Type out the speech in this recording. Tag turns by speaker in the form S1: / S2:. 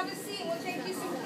S1: have a Augustine. Well, thank you so much.